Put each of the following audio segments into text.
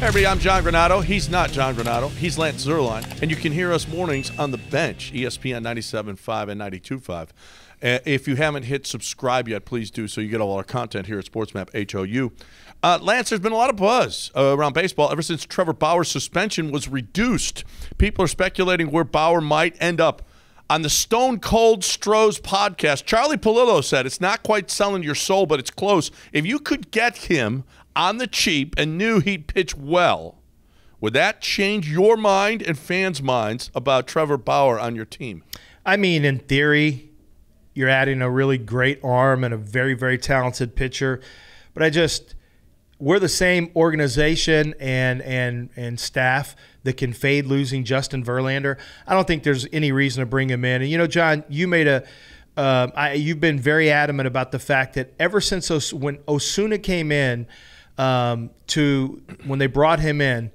Hey everybody, I'm John Granato. He's not John Granato. He's Lance Zierlein. And you can hear us mornings on the bench, ESPN 97.5 and 92.5. Uh, if you haven't hit subscribe yet, please do so you get all our content here at SportsMap HOU. Uh, Lance, there's been a lot of buzz uh, around baseball ever since Trevor Bauer's suspension was reduced. People are speculating where Bauer might end up. On the Stone Cold Stros podcast, Charlie Pallilo said it's not quite selling your soul, but it's close. If you could get him on the cheap and knew he'd pitch well, would that change your mind and fans' minds about Trevor Bauer on your team? I mean, in theory, you're adding a really great arm and a very, very talented pitcher. But I just, we're the same organization and and and staff that can fade losing Justin Verlander. I don't think there's any reason to bring him in. And you know, John, you made a. Uh, I, you've been very adamant about the fact that ever since Os- when Osuna came in, um, to when they brought him in,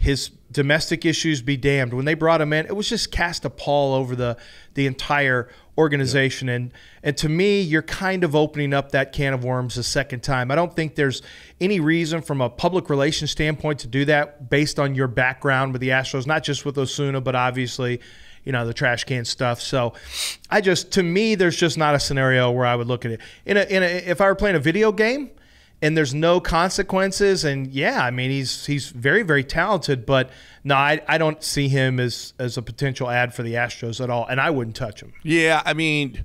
his domestic issues be damned. When they brought him in, it was just cast a pall over the the entire organization. And and to me, you're kind of opening up that can of worms a second time. I don't think there's any reason from a public relations standpoint to do that based on your background with the Astros, not just with Osuna, but obviously you know the trash can stuff. So I just to me there's just not a scenario where I would look at it. In a, in a if I were playing a video game and there's no consequences and yeah, I mean he's he's very very talented, but no, I, I don't see him as as a potential ad for the Astros at all, and I wouldn't touch him. Yeah, I mean.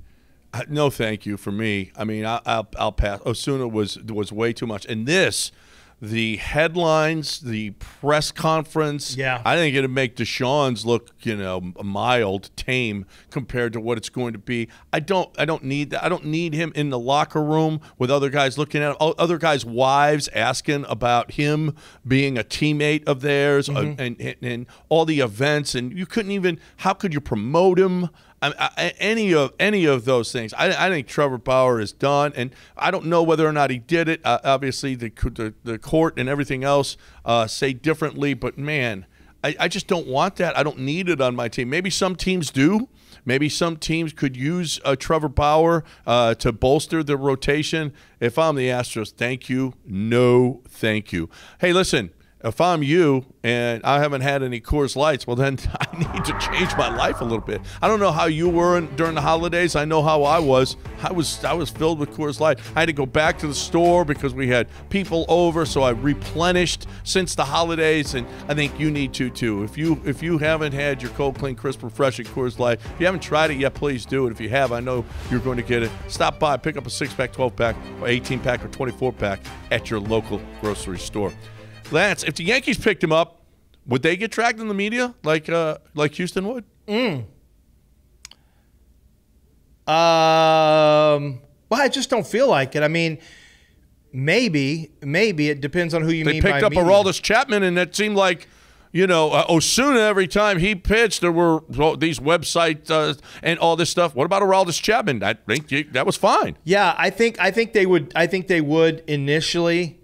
Uh, no, thank you for me. I mean, I'll, I'll, I'll pass. Osuna was was way too much, and this, the headlines, the press conference. Yeah, I think it'd make Deshaun's look, you know, mild, tame compared to what it's going to be. I don't, I don't need that. I don't need him in the locker room with other guys looking at him, other guys' wives asking about him being a teammate of theirs, mm-hmm. uh, and, and and all the events. And you couldn't even. How could you promote him? I, I, any of any of those things. I, I, think Trevor Bauer is done, and I don't know whether or not he did it. Uh, obviously, the, the, the court and everything else uh, say differently, but man, I, just don't want that. I don't need it on my team. Maybe some teams do. Maybe some teams could use uh, Trevor Bauer uh, to bolster the rotation. If I'm the Astros, thank you. No, thank you. Hey, listen if I'm you and I haven't had any Coors Lights, well, then I need to change my life a little bit. I don't know how you were in, during the holidays. I know how I was. I was I was filled with Coors Light. I had to go back to the store because we had people over, so I replenished since the holidays, and I think you need to too. If you if you haven't had your cold, clean, crisp, refreshing Coors Light, if you haven't tried it yet, please do it. If you have, I know you're going to get it. Stop by, pick up a six pack, 12 pack, or 18 pack, or 24 pack at your local grocery store. Lance, if the Yankees picked him up, would they get dragged in the media like uh, like Houston would? Mm. Um. Well, I just don't feel like it. I mean, maybe, maybe it depends on who you they mean. They picked up media. Aroldis Chapman, and it seemed like. You know, uh, Osuna, every time he pitched, there were well, these websites uh, and all this stuff. What about Aroldis Chapman? I think you, that was fine. Yeah, I think I think they would. I think they would initially.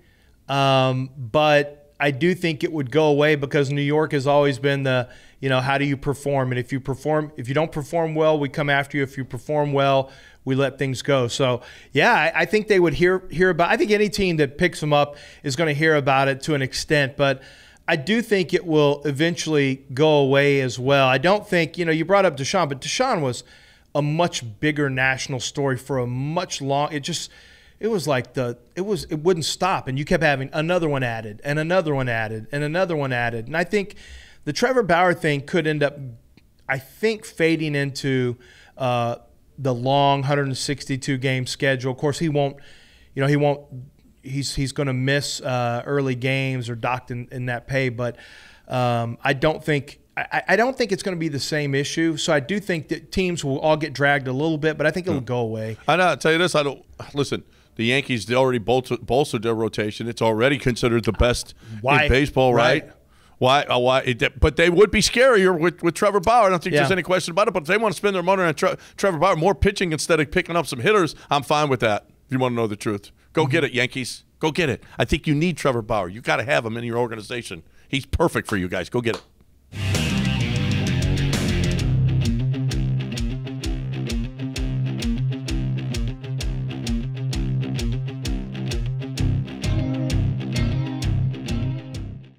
Um, but I do think it would go away because New York has always been the, you know, how do you perform? And if you perform, if you don't perform well, we come after you. If you perform well, we let things go. So yeah, I, I think they would hear hear about. I think any team that picks them up is going to hear about it to an extent, but. I do think it will eventually go away as well. I don't think, you know, you brought up Deshaun, but Deshaun was a much bigger national story for a much long. It just it was like the it was it wouldn't stop and you kept having another one added and another one added and another one added and i think the trevor bauer thing could end up i think fading into uh, the long 162 game schedule of course he won't you know he won't he's he's going to miss uh, early games or docked in, in that pay but um, i don't think I, I don't think it's going to be the same issue. So I do think that teams will all get dragged a little bit, but I think it'll go away. I know. I'll tell you this. I don't listen the Yankees already bolstered their rotation. It's already considered the best why? in baseball, right? right? Why? Uh, why? It, but they would be scarier with, with Trevor Bauer. I don't think yeah. there's any question about it. But if they want to spend their money on Tre- Trevor Bauer, more pitching instead of picking up some hitters, I'm fine with that. If you want to know the truth, go mm-hmm. get it, Yankees. Go get it. I think you need Trevor Bauer. You got to have him in your organization. He's perfect for you guys. Go get it.